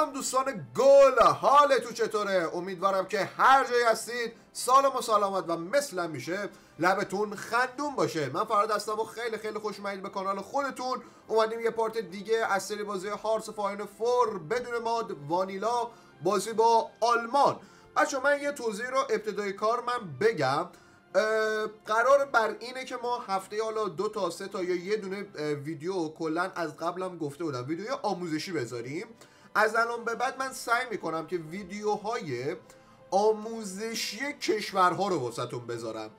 سلام دوستان گل حالتون چطوره؟ امیدوارم که هر جایی هستید سالم و سلامت و مثل میشه لبتون خندون باشه. من فراد هستم و خیلی خیلی خوش به کانال خودتون. اومدیم یه پارت دیگه از سری بازی هارس فاین فور بدون ماد وانیلا بازی با آلمان. بچه من یه توضیح رو ابتدای کار من بگم. قرار بر اینه که ما هفته حالا دو تا سه تا یا یه دونه ویدیو کلا از قبلم گفته بودم. ویدیو آموزشی بذاریم. از الان به بعد من سعی می‌کنم که ویدیوهای آموزشی کشورها رو واسهتون بذارم.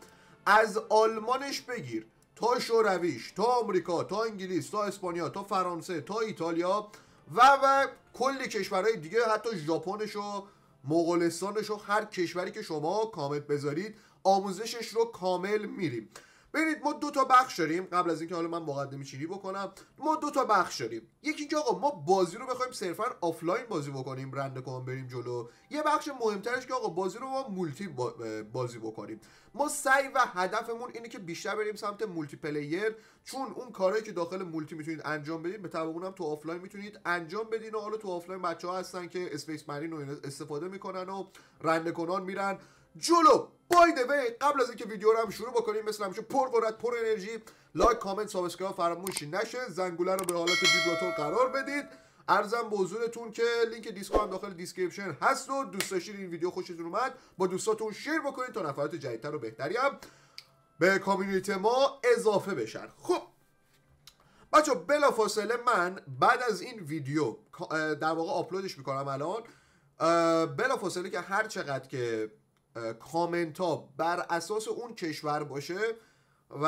از آلمانش بگیر. تا شورویش تا آمریکا تا انگلیس تا اسپانیا تا فرانسه تا ایتالیا و و کل کشورهای دیگه حتی ژاپنش و مغولستانش و هر کشوری که شما کامنت بذارید آموزشش رو کامل میریم. ببینید ما دو تا بخش داریم. قبل از اینکه حالا من مقدمه چینی بکنم ما دو تا بخش داریم. یکی اینکه آقا ما بازی رو بخوایم صرفا آفلاین بازی بکنیم رنده کنم بریم جلو. یه بخش مهمترش که آقا بازی رو ما multi بازی بکنیم. ما سعی و هدفمون اینه که بیشتر بریم سمت multiplayer چون اون کارهایی که داخل multi می‌تونید انجام بدید به طبع هم تو آفلاین می‌تونید انجام بدین. و حالا تو آفلاین بچه ها هستن که space marine استفاده می‌کنن و رنده میرن. جلو. by way قبل از اینکه ویدیو رو هم شروع بکنیم مثل همیشه پر قدرت پر انرژی like comment subscribe فراموش نشه زنگوله رو به حالت ویبراتور قرار بدید. عرضم به حضورتون که لینک Discord هم داخل description هست و دوست داشتید این ویدیو خوشتون اومد با دوستاتون share بکنید تا نفرات جدیدتر و بهتری هم به community ما اضافه بشن. خب. بچه بلا فاصله من بعد از این ویدیو در واقع آپلودش می‌کنم الان. بلا فاصله که هر چقدر که کامنت ها بر اساس اون کشور باشه و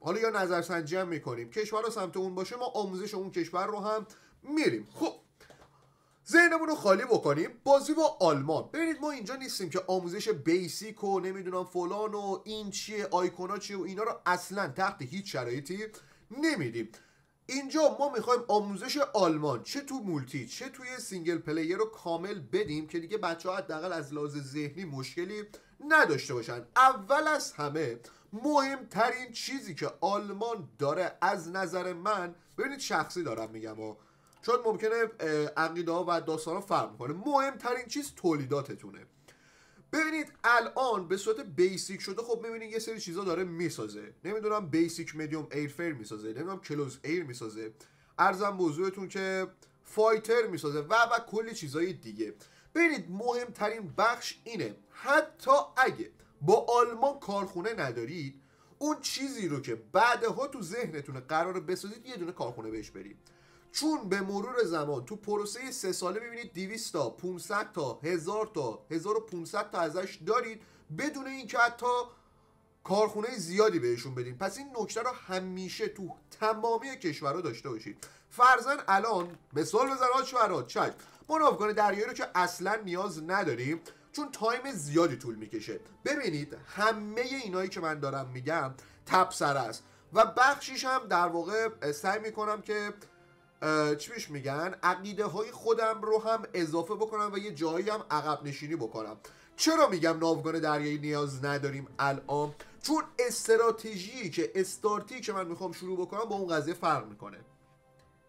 حالا یا نظرسنجی هم می‌کنیم. کشور رو سمت اون باشه ما آموزش اون کشور رو هم میریم. خب ذهنمون رو خالی بکنیم. بازی با آلمان. ببینید ما اینجا نیستیم که آموزش بیسیک و نمی‌دونم فلان و این چیه آیکونا چیه و اینا رو اصلا تحت هیچ شرایطی نمیدیم. اینجا ما می‌خوایم آموزش آلمان چه تو multi چه توی single player رو کامل بدیم که دیگه بچه ها حداقل از لحاظ ذهنی مشکلی نداشته باشن. اول از همه مهمترین چیزی که آلمان داره از نظر من ببینید شخصی دارم میگم و چون ممکنه عقیده ها و داستان ها فرق می‌کنه مهمترین چیز تولیداتتونه. ببینید الان به صورت basic شده خب می‌بینید یه سری چیزا داره می‌سازه. نمی‌دونم basic medium air می‌سازه. نمی‌دونم close air می‌سازه. ارزم موضوعتون که فایتر می‌سازه و و کلی چیزای دیگه. ببینید مهمترین بخش اینه حتی اگه با آلمان کارخونه ندارید اون چیزی رو که بعدها تو ذهنتون قرار بسازید یه دونه کارخونه بهش برید. چون به مرور زمان تو پروسه سه ساله می‌بینید 200 تا 500 تا 1000 تا 1500 تا ازش دارید بدون اینکه حتی کارخونه زیادی بهشون بدین. پس این نکته رو همیشه تو تمامی کشورها داشته باشید. فرزن الان مثال بزن شورات چشم. ما افغان دریایی رو که اصلا نیاز نداریم چون تایم زیادی طول می‌کشه. ببینید همه اینایی که من دارم میگم تبصره است. و بخشیش هم در واقع سعی می‌کنم که چی بهش میگن؟ عقیده های خودم رو هم اضافه بکنم و یه جایی هم عقب نشینی بکنم. چرا میگم ناوگان دریایی نیاز نداریم الان؟ چون استراتژی که استارتی که من می‌خوام شروع بکنم با اون قضیه فرق می‌کنه.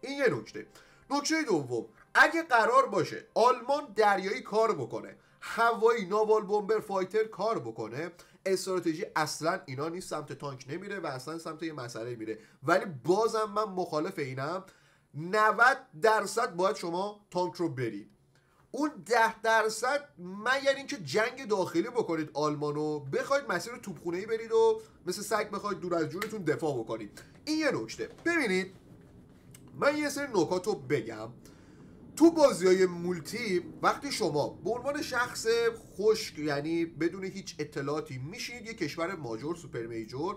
این یه نکته. نکته دوم. اگه قرار باشه آلمان دریایی کار بکنه هوایی ناوال بومبر فایتر کار بکنه استراتژی اصلا اینا نیست سمت تانک نمیره و اصلا سمت یه مسئله میره. ولی بازم من مخالف اینم 90 درصد باید شما تانک رو برید. اون 10 درصد مگر اینکه جنگ داخلی بکنید آلمانو بخواید مسیر توپخونه ای برید و مثل سگ بخواید دور از جونتون دفاع بکنید. این یه نکته. ببینید من یه سری نکات رو بگم. تو بازی های multi وقتی شما به عنوان شخص خشک یعنی بدون هیچ اطلاعاتی میشینید یه کشور major super major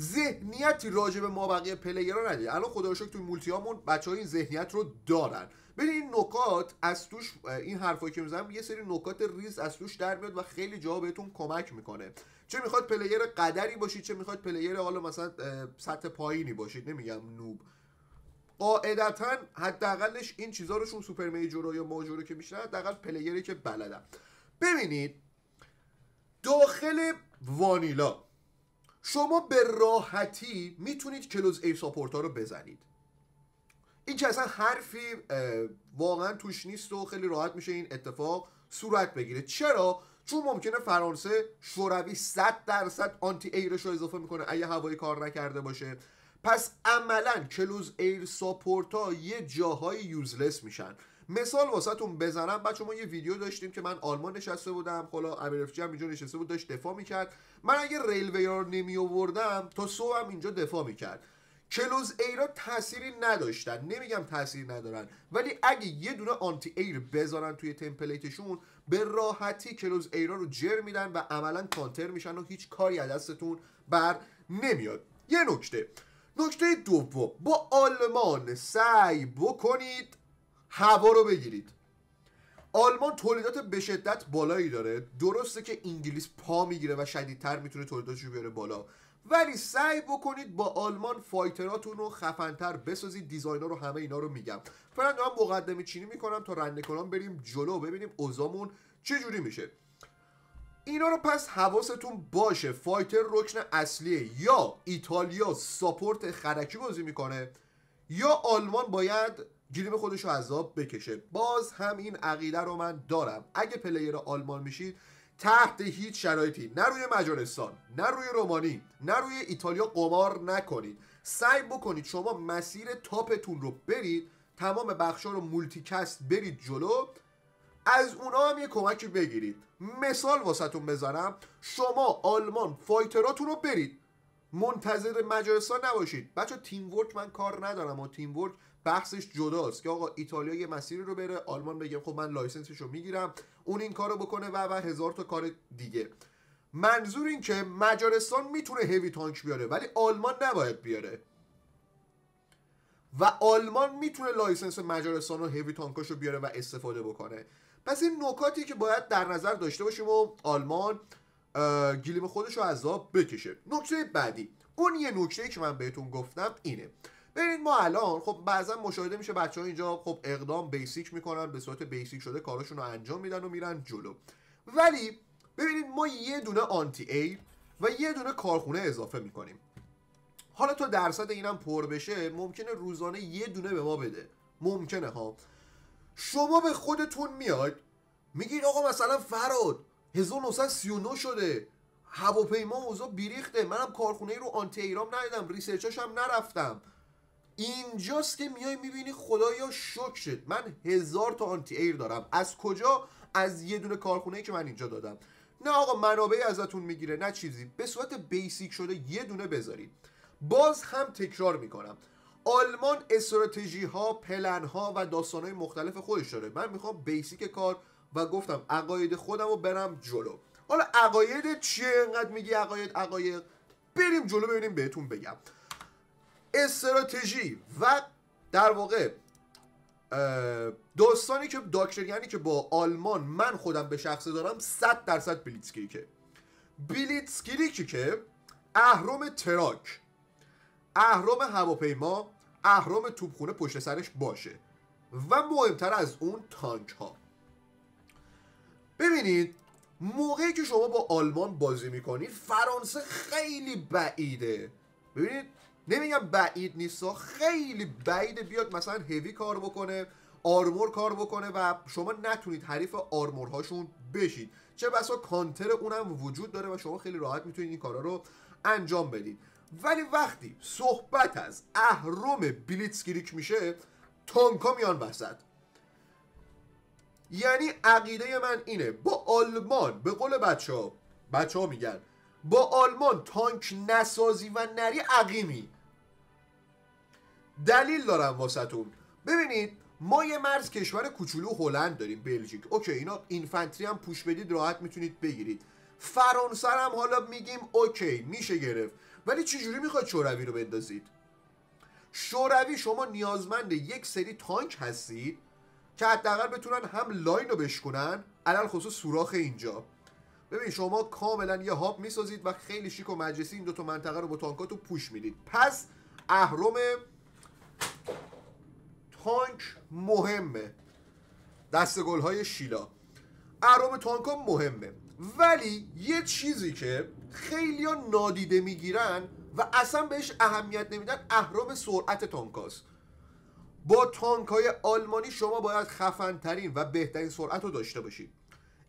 ذهنیتی راجع به ما بقیه player ها ندید الان خدا رو شکر توی multi هامون بچه های این ذهنیت رو دارن. ببین این نکات از توش این حرفایی که می‌زنم یه سری نکات ریز از توش در میاد و خیلی جا بهتون کمک می‌کنه. چه می‌خواد player قدری باشید چه می‌خواد player حالا مثلا سطح پایینی باشید نمیگم noob. قاعدتا حداقلش این چیزا رو super major رو یا major رو که میشن حداقل player ی که بلدن. ببینید داخل vanilla شما به راحتی می‌تونید close air support ها رو بزنید. این که اصلا حرفی واقعا توش نیست و خیلی راحت میشه این اتفاق صورت بگیره. چرا؟ چون ممکنه فرانسه شوروی 100 درصد anti-air ش رو اضافه می‌کنه اگه هوایی کار نکرده باشه. پس عملا close air support ها یه جاهای useless میشن. مثال واسهتون بزنم. بچه ما یه ویدیو داشتیم که من آلمان نشسته بودم. خلا امرفجی هم اینجا نشسته بود داشت دفاع می‌کرد. من اگه railway رو نمی آوردم تا اینجا دفاع می‌کرد. close air ا تأثیری نداشتن. نمیگم تاثیر ندارن. ولی اگه یه دونه anti-air بذارن توی template شون به راحتی close air ا رو جر میدن و عملا کانتر میشن و هیچ کاری از دستتون بر نمیاد. یه نکته. نکته دوم. با آلمان سعی بکنید هوا رو بگیرید. آلمان تولیدات به شدت بالایی داره. درسته که انگلیس پا می‌گیره و شدیدتر می‌تونه تولیداتش رو بیاره بالا. ولی سعی بکنید با آلمان فایتراتون رو خفنتر بسازید. دیزاینا رو همه اینا رو میگم. فعلا دارم مقدمه چینی می‌کنم تا رنده کنم بریم جلو ببینیم اوزامون چه جوری میشه. اینا رو پس حواستون باشه. fighter رکن اصلیه. یا ایتالیا support خرکی بازی می‌کنه یا آلمان باید گیریم خودش رو عذاب بکشه. باز هم این عقیده رو من دارم. اگه player آلمان میشید تحت هیچ شرایطی نه روی مجارستان نه روی رومانی نه روی ایتالیا قمار نکنید. سعی بکنید شما مسیر top تون رو برید تمام بخشا رو multitask برید جلو. از اونا هم یه کمکی بگیرید. مثال واسهتون بذارم شما آلمان fighter اتون رو برید. منتظر مجارستان نباشید. بچه teamwork من کار ندارم و teamwork بحثش جداست که آقا ایتالیا یه مسیری رو بره آلمان بگه خب من license ش رو می‌گیرم اون این کارو بکنه و و هزار تا کار دیگه. منظور این که مجارستان می‌تونه heavy tank بیاره ولی آلمان نباید بیاره. و آلمان می‌تونه license مجارستان و هیوی بیاره و استفاده بکنه. پس این نکاتی که باید در نظر داشته باشیم و آلمان گلیم خودش رو عذاب بکشه. نکته بعدی. اون یه نکته که من بهتون گفتم اینه. ببینید ما الان خب بعضا مشاهده میشه بچه ها اینجا خب اقدام basic می‌کنن به صورت basic شده کاراشون رو انجام میدن و میرن جلو. ولی ببینید ما یه دونه anti air و یه دونه کارخونه اضافه می‌کنیم. حالا تا درصد اینم پر بشه ممکنه روزانه یه دونه به ما بده. ممکنه ها. شما به خودتون میاد میگید آقا مثلا فراد 1939 شده. هواپیما اوضاع بیریخته. منم کارخونه رو آنتی ایرام ندیدم. ریسرچاش هم نرفتم. اینجاست که میای می‌بینی خدایا شک شد. من هزار تا آنتی ایر دارم. از کجا؟ از یه دونه کارخونه که من اینجا دادم. نه آقا منابعی ازتون می‌گیره نه چیزی. به صورت بیسیک شده یه دونه بذارید. باز هم تکرار می‌کنم. آلمان استراتژی ها پلن ها و داستان های مختلف خودش داره. من می‌خوام بیسیک کار و گفتم عقاید خودم رو برم جلو. حالا عقاید چیه؟ انقدر میگی عقاید عقاید؟ بریم جلو ببینیم بهتون بگم. استراتژی و در واقع داستانی که یعنی که با آلمان من خودم به شخصه دارم 100 درصد blitzkrieg ه blitzkrieg ی که اهرم truck اهرم هواپیما اهرم توپخونه پشت سرش باشه و مهمتر از اون تانک ها ببینید موقعی که شما با آلمان بازی می‌کنید فرانسه خیلی بعیده. ببینید نمیگم بعید نیست خیلی بعیده بیاد مثلا هیوی کار بکنه armor کار بکنه و شما نتونید حریف armor هاشون بشید. چه بسا کانتر اونم وجود داره و شما خیلی راحت می‌تونید این کارا رو انجام بدید. ولی وقتی صحبت از اهرم blitzkrieg میشه تانکا میان وسط. یعنی عقیده من اینه. با آلمان به قول بچه ها بچه ها میگن با آلمان تانک نسازی و نری عقیمی. دلیل دارم واسهتون. ببینید ما یه مرز کشور کوچولو هلند داریم بلژیک. okay اینا infantry هم push بدید راحت می‌تونید بگیرید. فرانسه هم حالا میگیم okay میشه گرفت. ولی چجوری می‌خواد شوروی رو بندازید؟ شوروی شما نیازمند یک سری تانک هستید که حداقل بتونن هم line رو بشکنن علی الخصوص سوراخ اینجا. ببین شما کاملا یه hub می‌سازید و خیلی شیک و مجلسی این دو تا منطقه رو با تانکاتو push می‌دید. پس اهرم تانک مهمه. دستگل های شیلا. اهرام تانک مهمه. ولی یه چیزی که خیلی نادیده می‌گیرن و اصلا بهش اهمیت نمیدن اهرام سرعت تانکاست. با تانک های آلمانی شما باید خفن ترین و بهترین سرعت رو داشته باشید.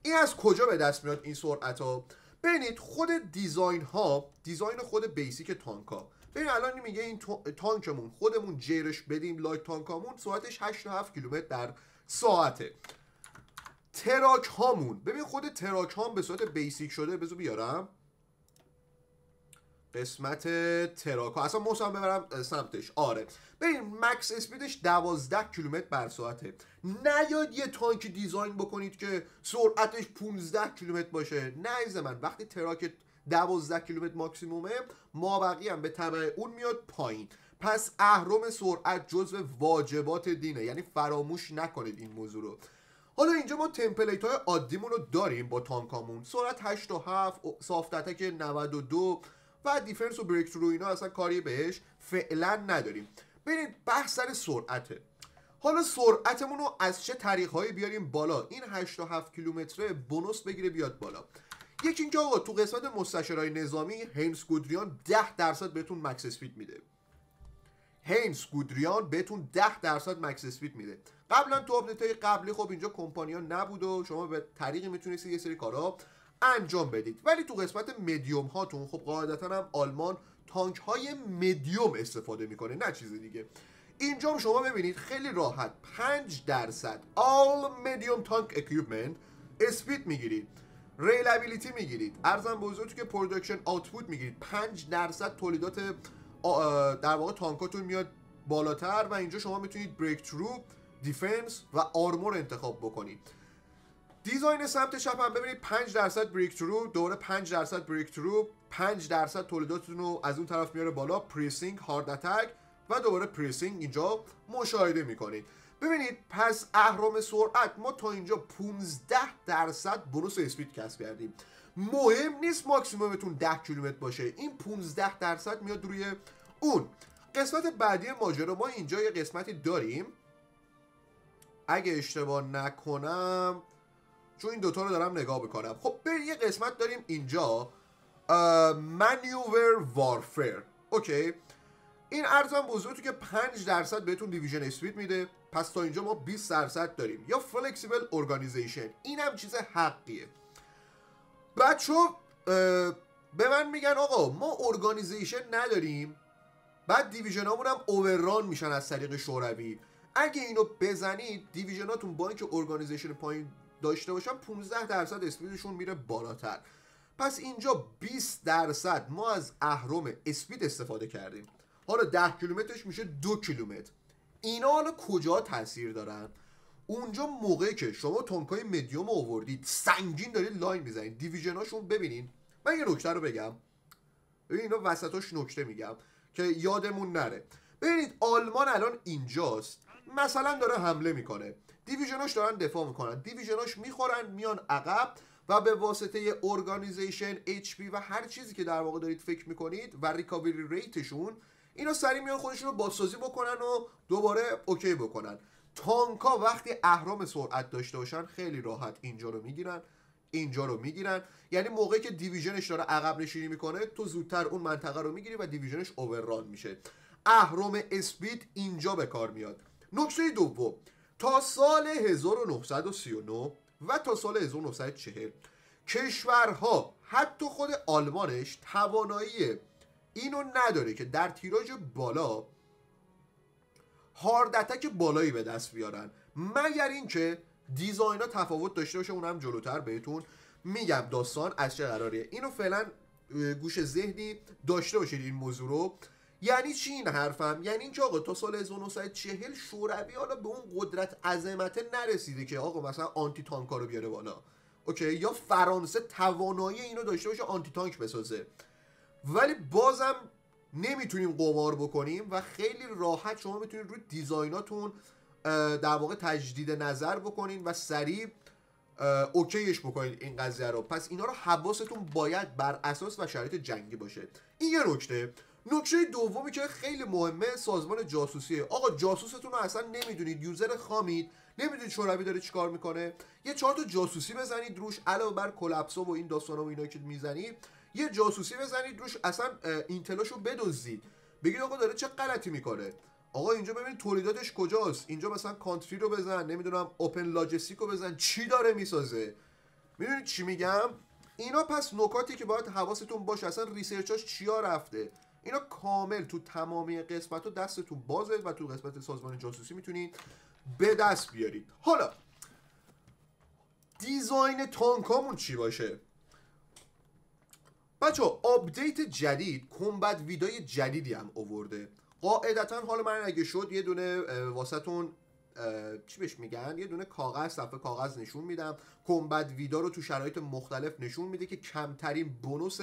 این از کجا به دست میاد این سرعت ها ببینید خود design ها design خود basic تانک ها ببین الان میگه این تانکمون خودمون جیرش بدیم light تانکامون سرعتش 8 تا 7 کیلومتر در ساعته. truck هامون ببین خود truck هام به صورت basic شده بذار بیارم. قسمت truck ها اصلا موسم ببرم سمتش. آره. ببین max speed ش 12 کیلومتر بر ساعته. نیاد یه تانک design بکنید که سرعتش 15 کیلومتر باشه. نه من وقتی truck 12 کیلومتر ماکسیمومه ما بقیه هم به تبع اون میاد پایین. پس اهرم سرعت جزو واجبات دینه. یعنی فراموش نکنید این موضوع رو. حالا اینجا ما template های عادیمون رو داریم با تانکامون. سرعت 8 و 7 soft attack 92 و defense و breakthrough اینا اصلا کاری بهش فعلا نداریم. ببینید بحث سر سرعته. حالا سرعتمون رو از چه طریق هایی بیاریم بالا؟ این 8 و 7 کیلومتره bonus بگیره بیاد بالا. یکی اینکه آقا تو قسمت مستشارای نظامی هاینز گودریان 10 درصد بهتون max speed میده. هاینز گودریان بهتون 10 درصد max speed میده. قبلا تو update های قبلی خب اینجا کمپانیا نبود و شما به طریقی می‌تونستید یه سری کارا انجام بدید. ولی تو قسمت مدیوم هاتون خب قاعدتا هم آلمان تانک های مدیوم استفاده می‌کنه نه چیز دیگه. اینجا شما ببینید خیلی راحت 5 درصد all medium tank equipment speed می‌گیرید. reliability می‌گیرید. عرضم به که production output می‌گیرید. 5 درصد تولیدات در واقع تانکاتون میاد بالاتر و اینجا شما می‌تونید breakthrough defense و armor انتخاب بکنید. design سمت چپ هم ببینید 5 درصد breakthrough دوره 5 درصد breakthrough 5 درصد تولیداتتون رو از اون طرف میاره بالا piercing hard attack و دوباره پریسینگ اینجا مشاهده می‌کنید. ببینید پس اهرام سرعت ما تا اینجا 15 درصد بونوس اسپید کسب کردیم. مهم نیست ماکسیمومتون 10 کیلومتر باشه این 15 درصد میاد روی اون. قسمت بعدی ماجرا ما اینجا یه قسمتی داریم. اگه اشتباه نکنم چون این دوتا رو دارم نگاه بکنم خب به یه قسمت داریم اینجا. منیوور وارفر okay. این عرضم بزرگی که 5 درصد بهتون division speed میده. پس تا اینجا ما 20 درصد داریم. یا flexible organization این هم چیز حقیه. بچه به من میگن آقا ما organization نداریم. بعد division هم overrun میشن از طریق شوروی. اگه اینو بزنید division اتون با اینکه organization پایین داشته باشن 15 درصد speed شون میره بالاتر. پس اینجا 20 درصد ما از اهرم اسپید استفاده کردیم. حالا 10 کیلومترش میشه دو کیلومتر. اینا حالا کجا تاثیر دارن؟ اونجا موقعی که شما تونکای مدیوم آوردید سنگین دارید لاین می‌زنید. دیویژناشون ببینین. من یه نکته رو بگم. ببین اینا وسطاش نکته میگم که یادمون نره. ببینید آلمان الان اینجاست. مثلا داره حمله می‌کنه. دیویژناش دارن دفاع می‌کنن. دیویژناش می‌خورن میان عقب و به واسطه organization HP و هر چیزی که در واقع دارید فکر می‌کنید و recovery rate شون اینا سریع میان خودشون رو بازسازی بکنن و دوباره okay بکنن. تانکا وقتی اهرام سرعت داشته باشن خیلی راحت اینجا رو می‌گیرن. اینجا رو می‌گیرن. یعنی موقعی که division ش داره عقب نشینی می‌کنه تو زودتر اون منطقه رو می‌گیری و division ش overrun میشه. اهرم speed اینجا به کار میاد. نکته دوم تا سال 1939 و تا سال 1940 کشورها حتی خود آلمانش توانایی اینو نداره که در تیراژ بالا هاردتک بالایی به دست بیارن. مگر اینکه دیزاین ها تفاوت داشته باشه اونم جلوتر بهتون میگم. داستان از چه قراریه اینو فعلا گوش ذهنی داشته باشید این موضوع رو. یعنی چی این حرفم؟ یعنی اینکه آقا تا سال 1940 شوروی حالا به اون قدرت عظمت نرسیده که آقا مثلا anti tank ا رو بیاره بالا. okay؟ یا فرانسه توانایی اینو داشته باشه anti tank بسازه. ولی بازم نمی‌تونیم قمار بکنیم و خیلی راحت شما می‌تونید روی design اتون در واقع تجدید نظر بکنین و سریع okay ش بکنید این قضیه رو. پس اینا رو حواستون باید بر اساس و شرایط جنگی باشه. این یه نکته. نکته دومی که خیلی مهمه سازمان جاسوسیه. آقا جاسوستون رو اصلا نمی‌دونید. یوزر خامید. نمی‌دونید شوروی داره چیکار می‌کنه. یه چهار تا جاسوسی بزنید روش علاوه بر کلپسو و این داستانا و اینا که می‌زنید یه جاسوسی بزنید روش اصلا اینتلاشو بدزدید. بگید آقا داره چه غلطی می‌کنه؟ آقا اینجا ببین تولیداتش کجاست. اینجا مثلا کانتری رو بزن نمی‌دونم اوپن لاجستیک رو بزن چی داره می‌سازه؟ می‌دونید چی میگم؟ اینا پس نکاتی که باید حواستون باشه. اصلا research اش چیا رفته؟ اینا کامل تو تمامی قسمت و دستتون بازه و تو قسمت سازمان جاسوسی می‌تونید به دست بیارید. حالا design تانکامون چی باشه؟ بچه update جدید combat width ای جدیدی هم اوورده قاعدتا حالا من اگه شد یه دونه واسهتون چی بهش میگن؟ یه دونه کاغذ صفحه کاغذ نشون میدم. کمبت ویدا رو تو شرایط مختلف نشون میده که کمترین بونوس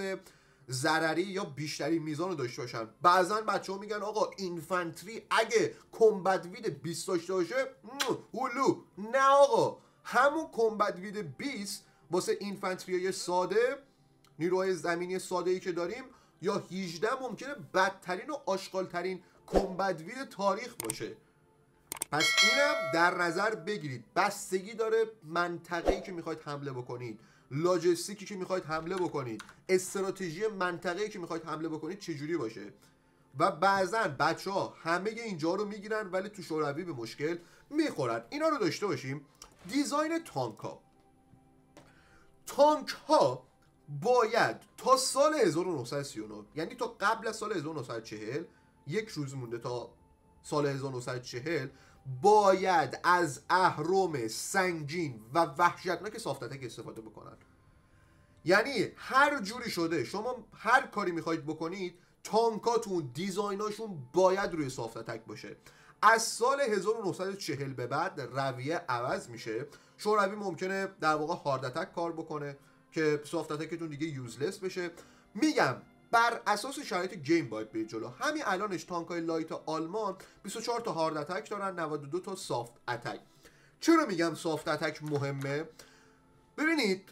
ضرری یا بیشترین میزان رو داشته باشن. بعضا بچه ها میگن آقا اینفنتری اگه کمبت وید 20 داشته باشه هولو نه آقا همون کمبت وید 20 واسه اینفنتری های ساده نیروهای زمینی ساده ای که داریم یا 18 ممکنه بدترین و آشغالترین کمبت وید تاریخ باشه. پس اینم در نظر بگیرید. بستگی داره منطقه‌ای که می‌خواید حمله بکنید. لاجستیکی که می‌خواید حمله بکنید. استراتژی منطقه‌ای که می‌خواید حمله بکنید چجوری باشه؟ و بعضا بچه ها همه اینجا رو می‌گیرن ولی تو شوروی به مشکل می‌خورن. اینا رو داشته باشیم. دیزاین تانک ها. تانک ها باید تا سال 1939 یعنی تا قبل از سال 1940 یک روز مونده تا سال 1940 باید از اهرم سنگین و وحشتناک soft attack استفاده بکنن. یعنی هر جوری شده شما هر کاری می‌خواید بکنید تانکاتون design اشون باید روی soft attack باشه. از سال 1940 به بعد رویه عوض میشه. شوروی ممکنه در واقع hard attack کار بکنه که soft attack تون دیگه useless بشه. میگم بر اساس شرایط game باید به جلو. همین الانش تانکای light آلمان 24 تا hard attack دارن 92 تا soft attack چرا میگم soft attack مهمه؟ ببینید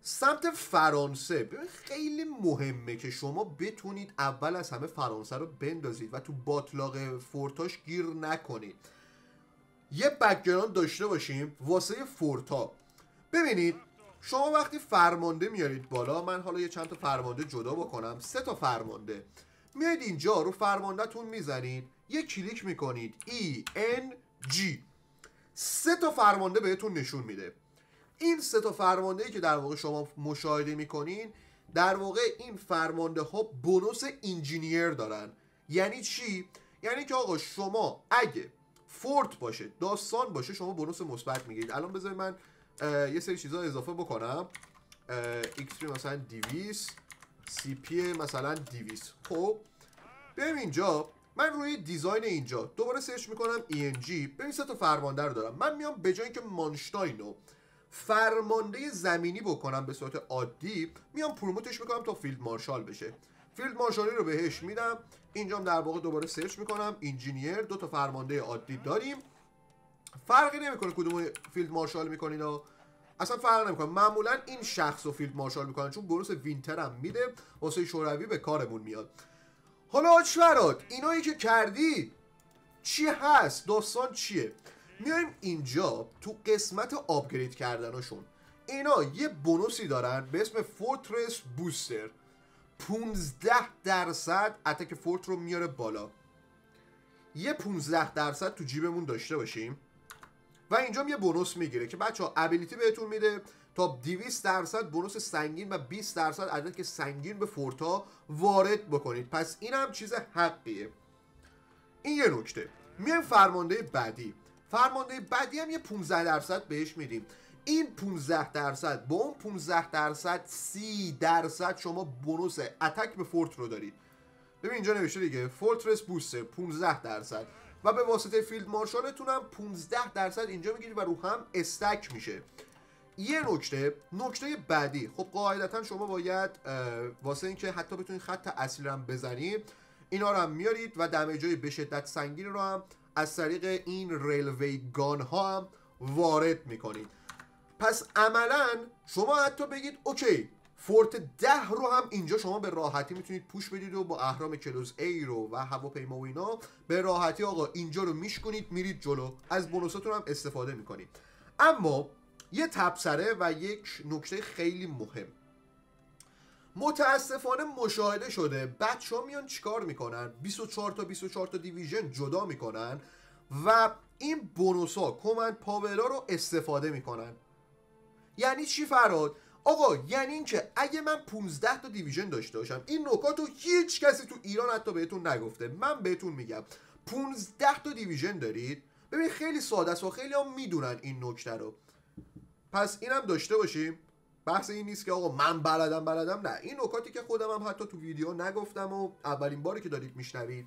سمت فرانسه ببین خیلی مهمه که شما بتونید اول از همه فرانسه رو بندازید و تو باطلاق fort اش گیر نکنید. یه background داشته باشیم واسه fort ا. ببینید شما وقتی فرمانده میارید بالا من حالا یه چند تا فرمانده جدا بکنم. سه تا فرمانده. میاد اینجا رو فرماندهتون می‌زنید. یه کلیک می‌کنید. E N G. سه تا فرمانده بهتون نشون میده. این سه تا فرمانده ای که در واقع شما مشاهده می‌کنین در واقع این فرمانده ها بونوس انجینیر دارن. یعنی چی؟ یعنی که آقا شما اگه fort باشه داستان باشه شما bonus مثبت می‌گیرید. الان بذارید من یه سری چیزا اضافه بکنم. XP مثلا 200 CP مثلا 200 خب بریم اینجا. من روی design اینجا دوباره search می‌کنم ENG ببین سه تا فرمانده رو دارم. من میام به جای اینکه مانشتاین رو فرمانده زمینی بکنم به صورت عادی میام promote ش می‌کنم تا field marshal بشه. field marshal ی رو بهش میدم. اینجام در واقع دوباره search می‌کنم. engineer دو تا فرمانده عادی داریم. فرقی نمی‌کنه کدوم field marshal می‌کنین و اصلا فرق نمی‌کنه. معمولا این شخص رو field marshal می‌کنن چون bonus winter هم میده واسه شوروی به کارمون میاد. حالا آچفراد اینایی که کردی چی هست؟ داستان چیه؟ میایم اینجا تو قسمت upgrade کردنشون. اینا یه bonus ی دارن به اسم fortress buster. 15 درصد اتک فورت رو میاره بالا. یه 15 درصد تو جیبمون داشته باشیم. و اینجا یه بونوس می‌گیره که بچه ها ابیلیتی بهتون میده تا 200 درصد بونوس سنگین و 20 درصد عدد که سنگین به فورتا وارد بکنید. پس این هم چیز حقیه. این یه نکته. میایم فرمانده بعدی. فرمانده بعدی هم یه 15 درصد بهش میدیم. این 15 درصد با اون 15 درصد 30 درصد شما بونوس اتک به فورت رو دارید. ببین اینجا نوشته دیگه. fortress buster 15 درصد. و به واسطه field marshal تون هم 15 درصد اینجا می‌گیرید و رو هم stack میشه. یه نکته نکته بعدی. خب قاعدتا شما باید واسه اینکه حتی بتونید خط اصلی هم بزنید اینا رو هم میارید و damage ای به شدت سنگین رو هم از طریق این railway gun ها هم وارد می‌کنید. پس عملا شما حتی بگید okay فورت ده رو هم اینجا شما به راحتی می‌تونید پوش بدید و با اهرام کلوز ای رو و هواپیما و اینا به راحتی آقا اینجا رو میشکنید میرید جلو. از بونوساتون هم استفاده می‌کنید. اما یه تبسره و یک نکته خیلی مهم. متاسفانه مشاهده شده بچه ها میان چیکار می‌کنن؟ 24 تا 24 تا دیویژن جدا می‌کنن و این بونوس ها کمند پاولا رو استفاده می‌کنن. یعنی چی فراد؟ آقا یعنی اینکه اگه من 15 تا دیویژن داشته باشم این نکات رو هیچ کسی تو ایران حتی بهتون نگفته. من بهتون میگم 15 تا دیویژن دارید؟ ببین خیلی ساده است و خیلی هم می‌دونن این نکته رو. پس اینم داشته باشیم. بحث این نیست که آقا من بلدم بلدم نه. این نکاتی که خودم هم حتی تو ویدیو نگفتم و اولین باری که دارید میشنوید.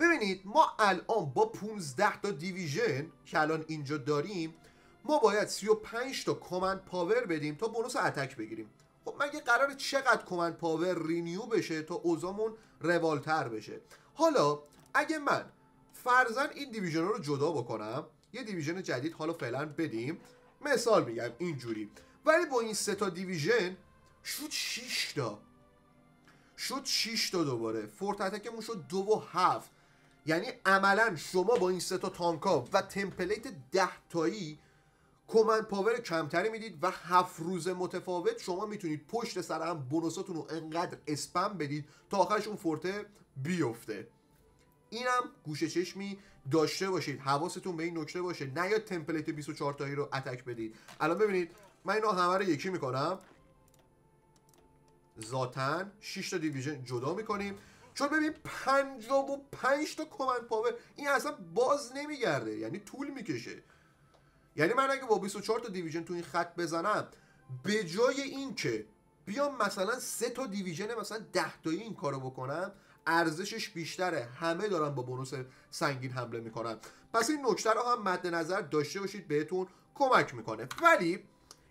ببینید ما الان با 15 تا دیویژن که الان اینجا داریم ما باید 35 تا command power بدیم تا bonus attack بگیریم. خب مگه قرار چقدر command power renew بشه تا اوضامون روال‌تر بشه؟ حالا اگه من فرضا این division رو جدا بکنم یه division جدید حالا فعلا بدیم مثال میگم اینجوری. ولی با این سه تا division شد 6 تا. شد 6 تا دوباره. fort attack مون شد دو و هفت. یعنی عملا شما با این سه تا تانکا و تمپلیت ده تایی کمند پاور کمتری می‌دید و هفت روز متفاوت شما می‌تونید پشت سر هم بونوساتون رو انقدر اسپم بدید تا آخرش اون فورته بیفته. اینم گوشه چشمی داشته باشید. حواستون به این نکته باشه. نه یا تمپلیت 24 تایی رو اتک بدید. الان ببینید من اینا همه رو یکی می‌کنم. ذاتن 6 تا دیویژن جدا می‌کنیم. چون ببین 55 تا کمند پاور این اصلا باز نمیگرده. یعنی طول می‌کشه. یعنی من اگه با 24 تا دیویژن تو این خط بزنم به جای این که بیام مثلا سه تا دیویژن مثلا 10 تایی این کارو بکنم ارزشش بیشتره. همه دارن با بونوس سنگین حمله می‌کنن. پس این نکته رو هم مد نظر داشته باشید بهتون کمک می‌کنه. ولی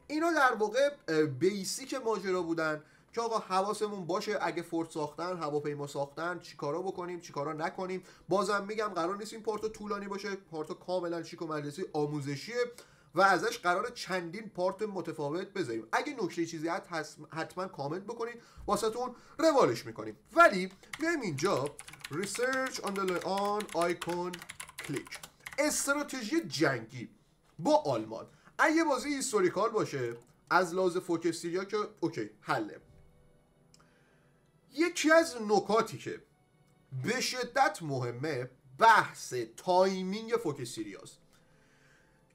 اینا در واقع basic ماجرا بودن. که آقا حواسمون باشه اگه fort ساختن هواپیما ساختن چیکارا بکنیم چیکارا نکنیم. بازم میگم قرار نیست این part و طولانی باشه. part و کاملا شیک و مجلسی آموزشیه و ازش قرار چندین part متفاوت بذاریم. اگه نکته چیزی هست حتما کامنت بکنید. واسهتون روالش می‌کنیم. ولی میایم اینجا. research آن آیکون کلیک استراتژی جنگی با آلمان. اگه بازی historical باشه از لحاظ focus tree ا که okay حله. یکی از نکاتی که به شدت مهمه بحث timing focus tree است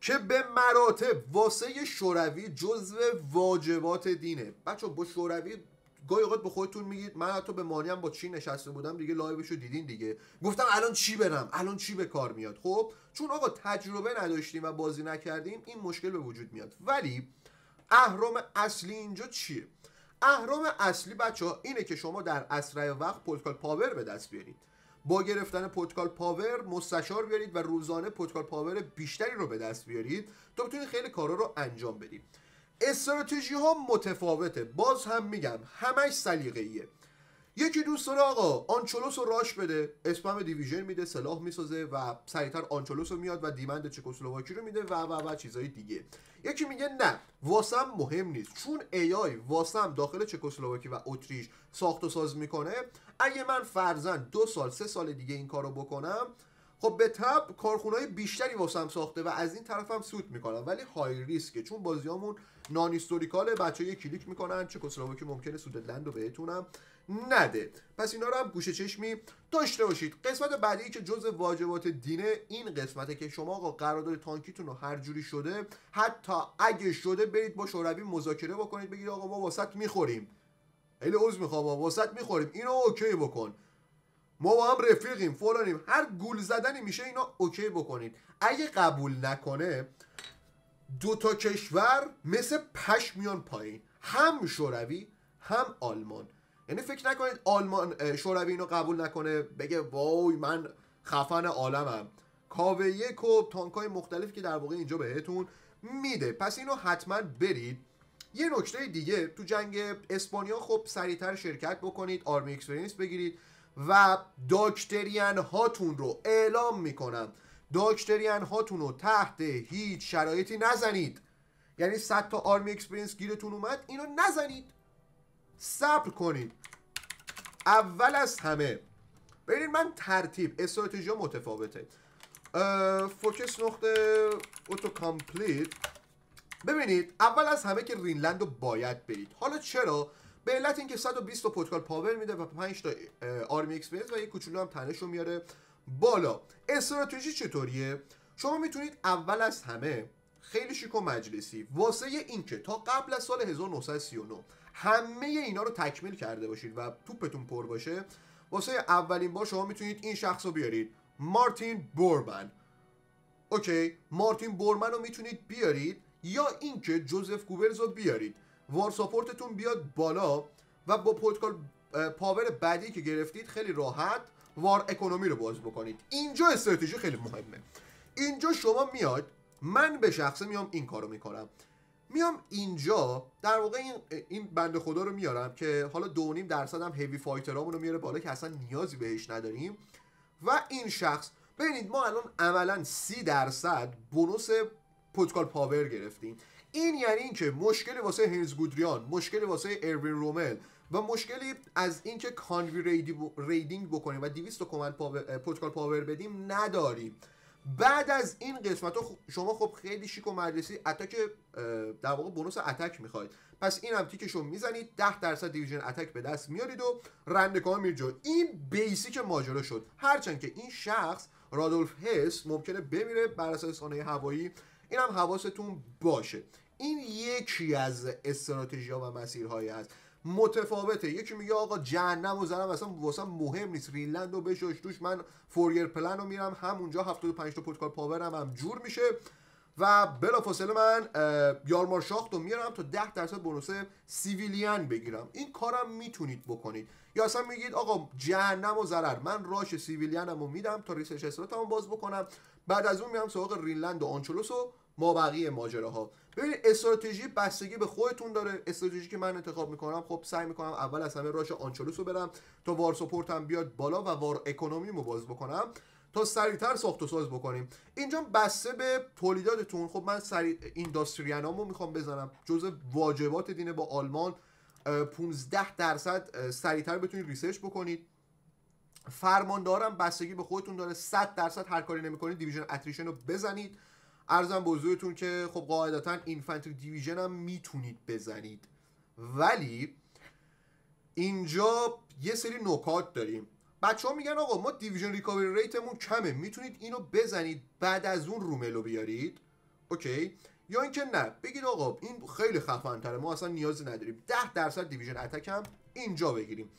که به مراتب واسه شوروی جزو واجبات دینه. بچه با شوروی گاهی اوقات به خودتون میگید من حتی به مانی با چی نشسته بودم دیگه live شو دیدین دیگه. گفتم الان چی برم؟ الان چی به کار میاد؟ خب چون آقا تجربه نداشتیم و بازی نکردیم این مشکل به وجود میاد. ولی اهرم اصلی اینجا چیه؟ اهرم اصلی بچه ها اینه که شما در اسرع وقت political power به دست بیارید. با گرفتن political power مستشار بیارید و روزانه political power بیشتری رو به دست بیارید تا بتونید خیلی کارا رو انجام بدید. استراتژی ها متفاوته. باز هم میگم همش سلیقه‌ایه. یکی دوست داره آقا آنچولوس رو راش بده. اسپم دیویژن میده سلاح می‌سازه و سریعتر آنچولوس رو میاد و دیمند چکسلواکی رو میده و و و چیزای دیگه. یکی میگه نه واسم مهم نیست. چون ای آی واسم داخل چکسلواکی و اتریش ساخت و ساز می‌کنه اگه من فرزن دو سال سه سال دیگه این کارو بکنم خب به تب کارخونهای بیشتری واسم ساخته و از این طرف هم سود می‌کنم ولی های ریسکه چون بازیامون non-historical ه بچه کلیک می‌کنن چکسلواکی ممکنه سودتلند رو بهتونم نده. پس اینا رو هم گوشه چشمی داشته باشید. قسمت بعدی که جز واجبات دینه این قسمته که شما آقا قرارداد تانکیتون رو هر جوری شده حتی اگه شده برید با شوروی مذاکره بکنید بگید آقا ما واست می‌خوریم. خیلی عذر می‌خوام واست می‌خوریم. اینو okay بکن. ما با هم رفیقیم فلانیم. هر گول زدنی میشه اینا okay بکنید. اگه قبول نکنه دو تا کشور مثل پشم میان پایین. هم شوروی هم آلمان. یعنی فکر نکنید آلمان شوروی اینو قبول نکنه بگه وای من خفن عالمم. KV یک و تانکای مختلف که در واقع اینجا بهتون میده. پس اینو حتما برید. یه نکته دیگه تو جنگ اسپانیا خب سریعتر شرکت بکنید army experience بگیرید. و doctrine هاتون رو اعلام می‌کنم. doctrine هاتون رو تحت هیچ شرایطی نزنید. یعنی 100 تا army experience گیرتون اومد اینو نزنید. صبر کنید. اول از همه ببینید من ترتیب استراتژی متفاوته. focus نقطه autocomplete. ببینید اول از همه که رینلند رو باید برید. حالا چرا؟ به علت اینکه 120 تا political power میده و 5 تا army experience و یه کوچولو هم تنش رو میاره بالا. استراتژی چطوریه؟ شما می‌تونید اول از همه خیلی شیک و مجلسی واسه اینکه تا قبل از سال 1939 همه اینا رو تکمیل کرده باشید و توپتون پر باشه واسه اولین بار شما می‌تونید این شخص رو بیارید. مارتین بورمن. اوکی مارتین بورمن رو می‌تونید بیارید یا اینکه جوزف گوبلز رو بیارید. war support تون بیاد بالا و با political power بعدی که گرفتید خیلی راحت war economy رو باز بکنید. اینجا استراتژی خیلی مهمه. اینجا شما میاد من به شخصه میام این کارو می‌کنم. میام اینجا در واقع این این بنده خدا رو میارم که حالا دو نیم درصد هم heavy fighter امون رو میاره بالا که اصلا نیازی بهش نداریم. و این شخص ببینید ما الان عملا سی درصد bonus پوتکال پاور گرفتیم. این یعنی اینکه مشکلی واسه هینز گودریان مشکلی واسه اروین رومل و مشکلی از اینکه کانوی ریدینگ بکنیم و 200 کمند پاور، پاور بدیم نداریم. بعد از این قسمت ها شما خب خیلی شیک و مجلسی اتک در واقع بونوس اتک می‌خواید. پس این هم تیکشو می‌زنید 10 درصد دیویژن اتک به دست میارید و رندکان میره این بیسیک ماجرا شد. هرچند که این شخص رادولف هس ممکنه بمیره بر اساس خانه هوایی این هم حواستون باشه. این یکی از استراتژی ها و مسیرهایی است متفاوته. یکی میگه آقا جهنم و ضرر اصلا واسم مهم نیست. رینلند رو بشوش توش من four year plan رو میرم. همونجا 75 تا political power م هم جور میشه. و بلا فاصله من یالمار شاخت رو میارم تا 10 درصد bonus civilian بگیرم. این کارم می‌تونید بکنید. یا اصلا میگید آقا جهنم و ضرر. من rush civilian م رو میدم تا research slot مو باز بکنم. بعد از اون میام سراغ رینلند و Anschluss و ما بقیه ماجراها. ببینید استراتژی بستگی به خودتون داره. استراتژی که من انتخاب می‌کنم خب سعی می‌کنم اول از همه rush Anschluss رو برم تا war support م بیاد بالا و war economy رو باز بکنم تا سریعتر ساخت و ساز بکنیم. اینجا بسته به تولیداتتون. خب من سری industrial امو می‌خوام بزنم. جزء واجبات دینه با آلمان 15 درصد سریعتر بتونید research بکنید. فرماندارم بستگی به خودتون داره. 100 درصد هر کاری نمی‌کنید. division attrition رو بزنید. عرضم به حضورتون که خب قاعدتا infantry division هم می‌تونید بزنید. ولی اینجا یه سری نکات داریم. بچه ها میگن آقا ما division recovery rate مون کمه. می‌تونید اینو بزنید. بعد از اون روملو بیارید. اوکی؟ یا اینکه نه. بگید آقا این خیلی خفن تره ما اصلا نیازی نداریم. 10 درصد division attack هم اینجا بگیریم.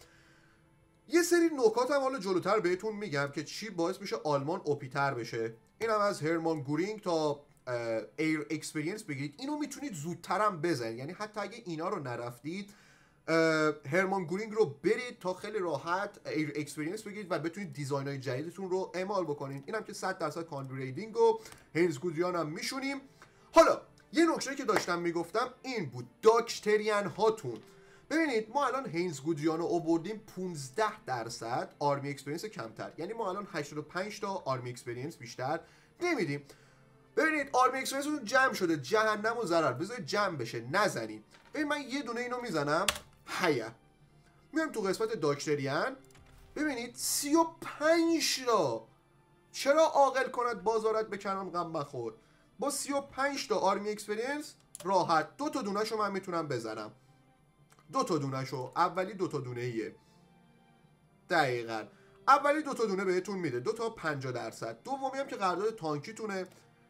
یه سری نکات هم حالا جلوتر بهتون میگم که چی باعث میشه آلمان OP تر بشه. این هم از هرمان گورینگ تا air experience بگیرید. اینو می‌تونید زودتر هم بزنید. یعنی حتی اگه اینا رو نرفتید هرمان گورینگ رو برید تا خیلی راحت air experience بگیرید و بتونید design های جدیدتون رو اعمال بکنید. اینم که 100 درصد convoy raiding و هینز گودریان هم میشونیم. حالا یه نکته که داشتم می‌گفتم این بود. doctrine هاتون ببینید ما الان هینز گودریان رو آوردیم 15 درصد army experience کمتر. یعنی ما الان 85 تا army experience بیشتر نمیدیم. ببینید army experience جمع شده. جهنم و ضرر. بذارید جمع بشه. نزنید. ببین من یه دونه اینو می‌زنم. هیا. میام تو قسمت doctrine. ببینید 35 تا. چرا عاقل کند بازارت به کنان غم بخور؟ با 35 تا army experience راحت. دو تا دونه شو من می‌تونم بزنم. دو تا دونه شو. اولی دو تا دونه ایه. دقیقا. اولی دو تا دونه بهتون میده. دو تا 50 درصد. دومی هم که قرارداد تانکیتونه.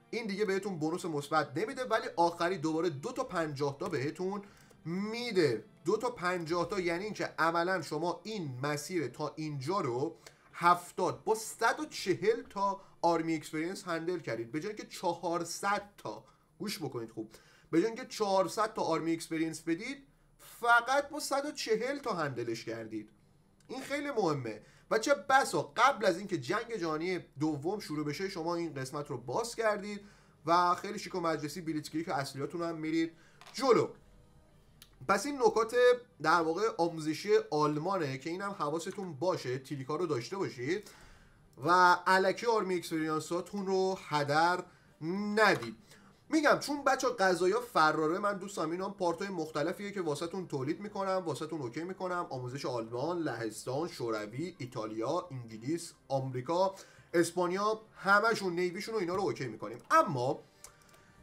این دیگه بهتون bonus مثبت نمیده ولی آخری دوباره دو تا 50 تا بهتون میده. دو تا 50 تا یعنی اینکه عملا شما این مسیر تا اینجا رو 70 با 140 تا army experience handle کردید. به جای که 400 تا. گوش بکنید خوب. به جای که 400 تا army experience بدید فقط با 140 تا handle ش کردید. این خیلی مهمه. و چه بسا قبل از اینکه جنگ جهانی دوم شروع بشه شما این قسمت رو باز کردید و خیلی شیک و مجلسی blitzkrieg اصلیاتون هم میرید جلو. پس این نکات در واقع آموزشی آلمانه که اینم حواستون باشه تیلیکا رو داشته باشید و الکی army experience اتون رو هدر ندید. میگم چون بچه قضایا فراره من دوستم اینا پارت های مختلفیه که واسهتون تولید می‌کنم واسهتون اوکی می‌کنم. آموزش آلمان لهستان شوروی ایتالیا انگلیس آمریکا اسپانیا همشون navy شون و اینا رو اوکی می‌کنیم. اما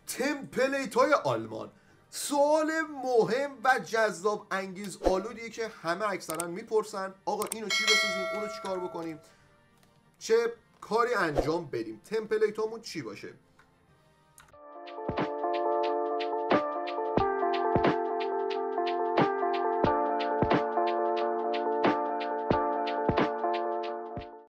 template های آلمان. سوال مهم و جذاب انگیز آلودیه که همه اکثرا می‌پرسن. آقا اینو چی بسازیم اونو چی کار بکنیم؟ چه کاری انجام بدیم؟ تمپلیت چی باشه؟